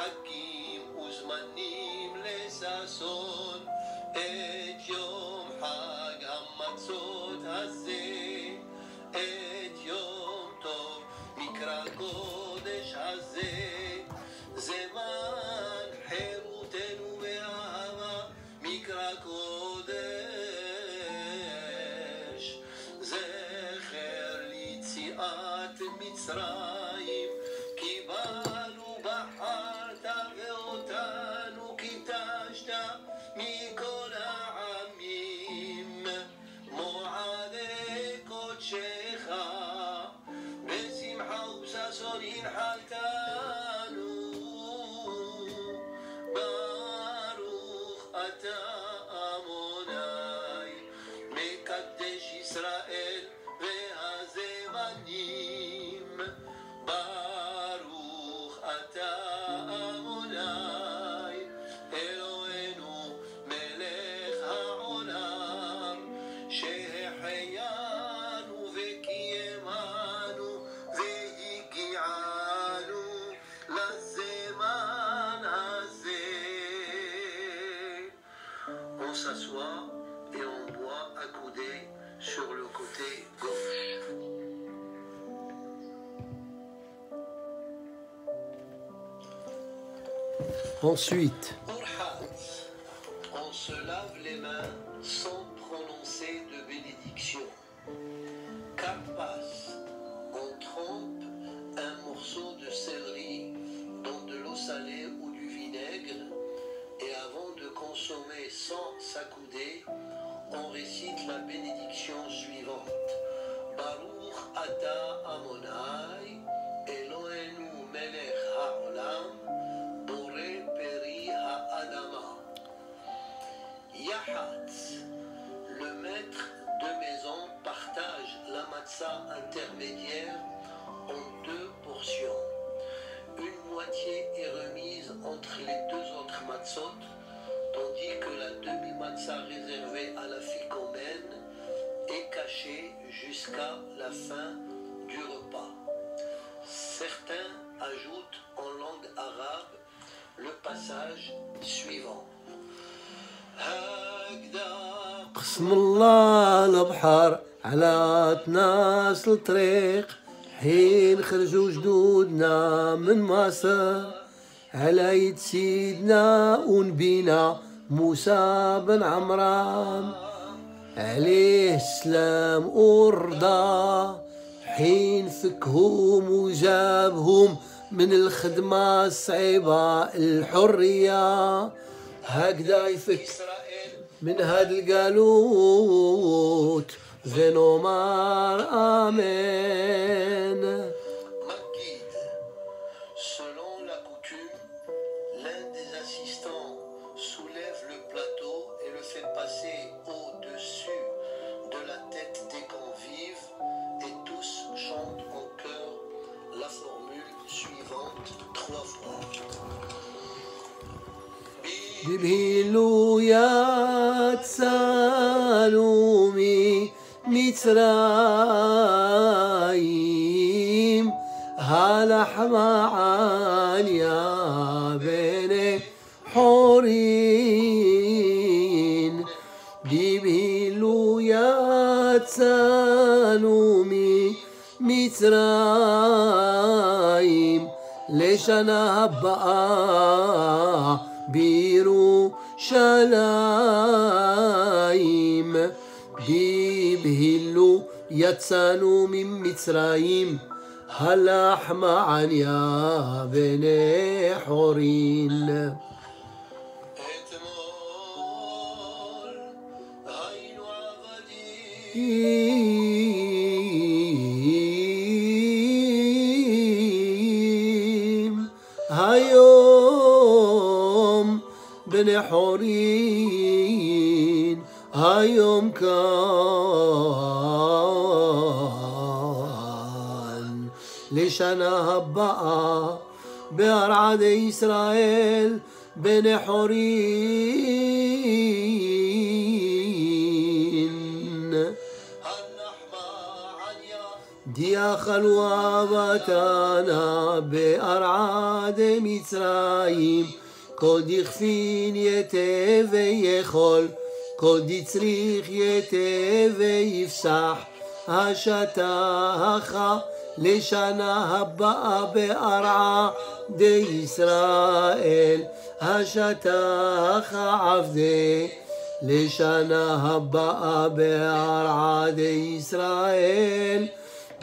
מחכים וזמנים לששון. s'assoit et on boit accoudé sur le côté gauche. Ensuite, on se lave les mains sans le maître de maison, partage la matzah intermédiaire en deux portions. Une moitié est remise entre les deux autres matzot, tandis que la demi-matzah réservée à la ficomène est cachée jusqu'à la fin du repas. Certains ajoutent en langue arabe le passage suivant. قسم الله البحر على ناس الطريق حين خرجوا جدودنا من مصر. على يد سيدنا ونبينا موسى بن عمران. عليه السلام والرضا حين فكهم وجابهم من الخدمة الصعيبة الحرية. هكذا يفك. من هاد القالوت ونمر آمين جبهيلويات سالومي مترايم هالحما عاليا بيني حورين جبهيلويات سالومي مترايم ليش أنا هبقى הבאה בירושלים. בבהילו יצאנו ממצרים, הלך מעניה בני חורין. אתמול היינו עבדים, لحورين هايوم كان. ليش أنا هبقى بأرعد إسرائيل بين حورين دي خلوة بتانا بأرعاد مصرايم כל דכפין יתה ויכול, כל דצריך יתה ויפסח, השטח לשנה הבאה בארעה דישראל, השטח עבדי לשנה הבאה בהרעה דישראל,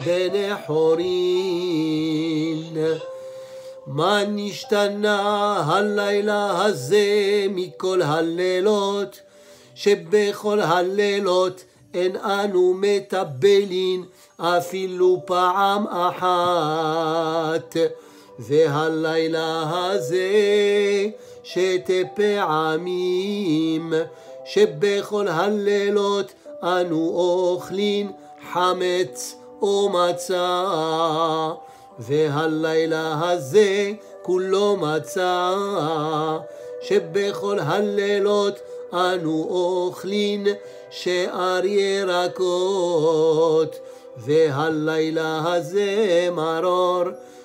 בני חורין. מה נשתנה הלילה הזה מכל הלילות, שבכל הלילות אין אנו מטבלין אפילו פעם אחת. והלילה הזה שתי פעמים, שבכל הלילות אנו אוכלין חמץ או מצה. והלילה הזה כולו מצה, שבכל הלילות אנו אוכלין שאר ירקות. והלילה הזה מרור,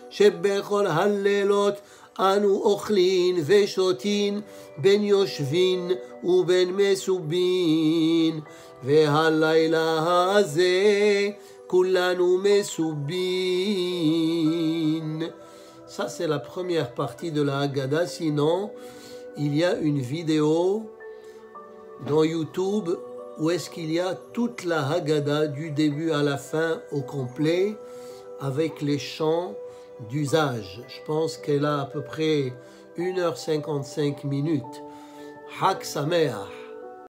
שבכל הלילות אנו אוכלין ושותין בין יושבין ובין מסובין. והלילה הזה Kulanu Mesubin. Ça, c'est la première partie de la Haggadah. Sinon, il y a une vidéo dans YouTube où est-ce qu'il y a toute la Haggadah du début à la fin au complet avec les chants d'usage. Je pense qu'elle a à peu près 1h55 minutes. Hak Sameach.